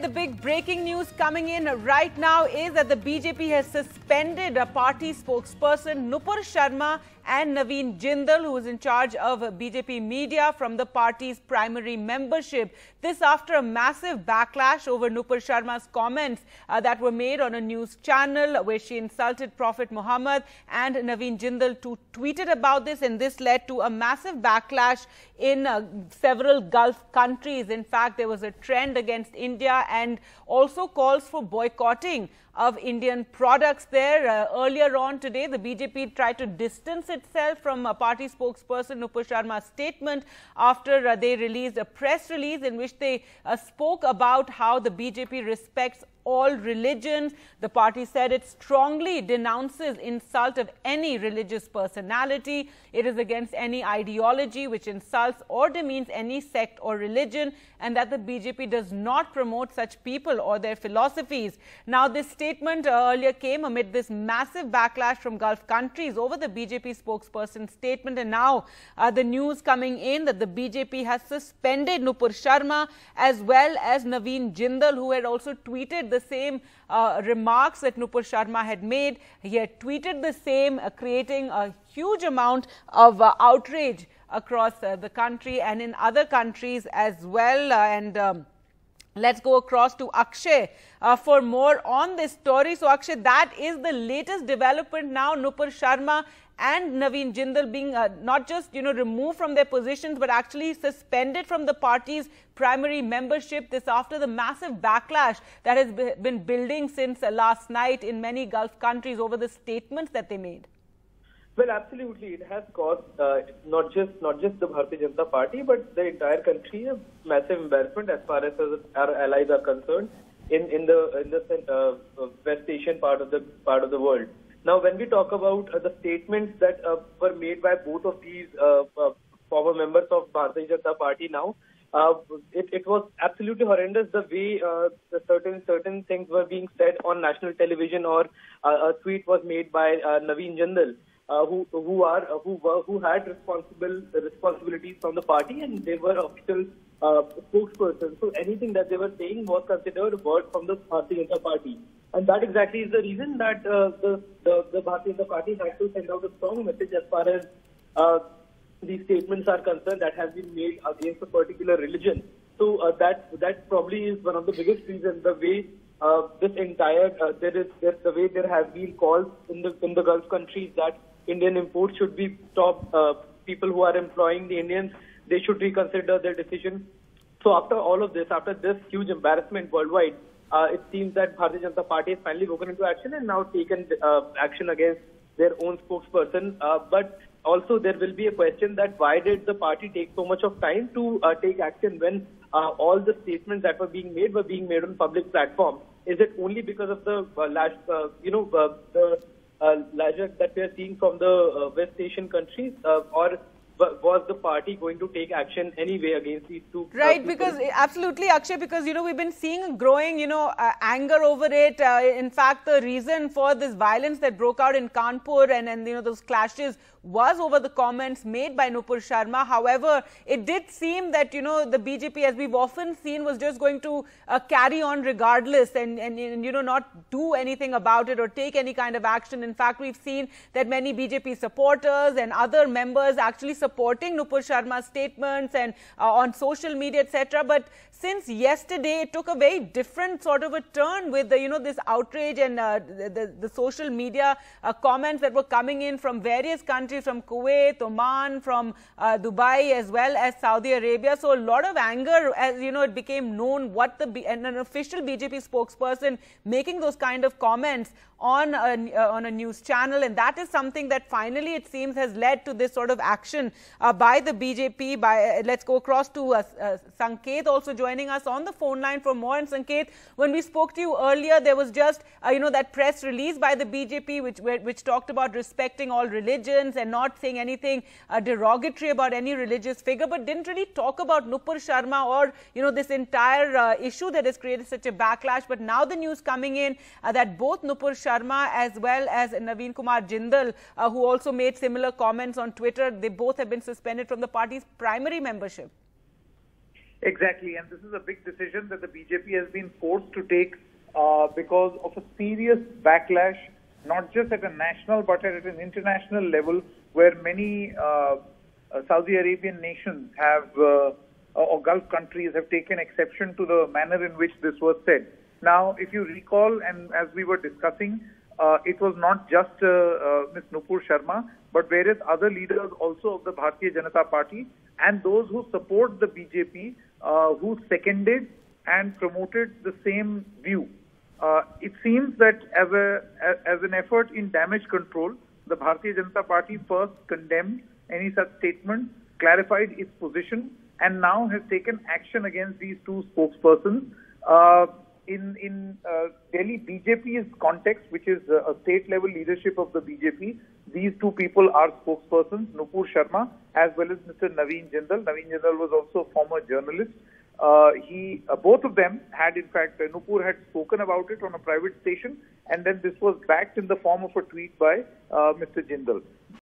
The big breaking news coming in right now is that the BJP has suspended a party spokesperson Nupur Sharma and Naveen Jindal, who is in charge of BJP media, from the party's primary membership. This after a massive backlash over Nupur Sharma's comments uh, that were made on a news channel where she insulted Prophet Muhammad and Naveen Jindal too tweeted about this and this led to a massive backlash in uh, several Gulf countries. In fact, there was a trend against India and also calls for boycotting of Indian products there. Uh, earlier on today, the BJP tried to distance itself from a party spokesperson Nupur Sharma's statement after uh, they released a press release in which they uh, spoke about how the BJP respects all religions. The party said it strongly denounces insult of any religious personality. It is against any ideology which insults or demeans any sect or religion and that the BJP does not promote such people or their philosophies. Now, this statement uh, earlier came amid this massive backlash from Gulf countries over the BJP spokesperson's statement and now uh, the news coming in that the BJP has suspended Nupur Sharma as well as Naveen Jindal who had also tweeted the same uh, remarks that Nupur Sharma had made. He had tweeted the same, uh, creating a huge amount of uh, outrage across uh, the country and in other countries as well. And um, Let's go across to Akshay uh, for more on this story. So, Akshay, that is the latest development now. Nupur Sharma and Naveen Jindal being uh, not just, you know, removed from their positions, but actually suspended from the party's primary membership. This after the massive backlash that has been building since uh, last night in many Gulf countries over the statements that they made. Well, absolutely, it has caused uh, not just not just the Bharatiya Janata Party, but the entire country a massive embarrassment as far as our allies are concerned in in the in the uh, West Asian part of the part of the world. Now, when we talk about uh, the statements that uh, were made by both of these uh, uh, former members of Bharatiya Janata Party now, uh, it, it was absolutely horrendous the way uh, the certain certain things were being said on national television or a tweet was made by Naveen Jindal uh, who who are uh, who were who had responsible responsibilities from the party and they were official uh, spokespersons. So anything that they were saying was considered word from the Bharatiya Janata Party, and that exactly is the reason that uh, the the the Bharatiya Janata Party had to send out a strong message as far as uh, these statements are concerned that have been made against a particular religion. So uh, that that probably is one of the biggest reasons. The way uh, this entire uh, there is there, the way there have been calls in the in the Gulf countries that Indian imports should be stopped. Uh, people who are employing the Indians, they should reconsider their decision. So after all of this, after this huge embarrassment worldwide, uh, it seems that Bharatiya Janata Party has finally woken into action and now taken uh, action against their own spokesperson. Uh, but also there will be a question that why did the party take so much of time to uh, take action when uh, all the statements that were being made were being made on public platform? Is it only because of the uh, last, uh, you know, uh, the uh, larger that we are seeing from the uh, West Asian countries, uh, or was the party going to take action anyway against these two? Right, because absolutely, Akshay, because you know we've been seeing a growing, you know, uh, anger over it. Uh, in fact, the reason for this violence that broke out in Kanpur and and you know those clashes was over the comments made by Nupur Sharma. However, it did seem that, you know, the BJP, as we've often seen, was just going to uh, carry on regardless and, and, and, you know, not do anything about it or take any kind of action. In fact, we've seen that many BJP supporters and other members actually supporting Nupur Sharma's statements and uh, on social media, etc. But since yesterday, it took a very different sort of a turn with the, you know, this outrage and uh, the, the, the, social media uh, comments that were coming in from various countries, from Kuwait, Oman, from uh, Dubai, as well as Saudi Arabia. So a lot of anger, as you know, it became known what the and an official BJP spokesperson making those kind of comments on a, uh, on a news channel, and that is something that finally it seems has led to this sort of action uh, by the BJP. By uh, let's go across to Sanket also joining us on the phone line for more. And Sanket, when we spoke to you earlier, there was just uh, you know that press release by the BJP which which talked about respecting all religions and not saying anything uh, derogatory about any religious figure, but didn't really talk about Nupur Sharma or you know this entire uh, issue that has created such a backlash. But now the news coming in that both Nupur Sharma Sharma as well as Naveen Kumar Jindal, uh, who also made similar comments on Twitter. They both have been suspended from the party's primary membership. Exactly, and this is a big decision that the BJP has been forced to take uh, because of a serious backlash, not just at a national but at an international level, where many uh, uh Saudi Arabian nations have uh, or Gulf countries have taken exception to the manner in which this was said. Now, if you recall, and as we were discussing, uh, it was not just uh, uh, Ms. Nupur Sharma, but various other leaders also of the Bharatiya Janata Party and those who support the BJP uh, who seconded and promoted the same view. Uh, it seems that as, a, as an effort in damage control, the Bharatiya Janata Party first condemned any such statement, clarified its position, and now has taken action against these two spokespersons. Uh, in in uh, Delhi BJP's context, which is uh, a state level leadership of the BJP, these two people are spokespersons, Nupur Sharma as well as Mr. Naveen Jindal. Naveen Jindal was also a former journalist. Uh, he, uh, both of them had, in fact, uh, Nupur had spoken about it on a private station, and then this was backed in the form of a tweet by uh, Mr. Jindal.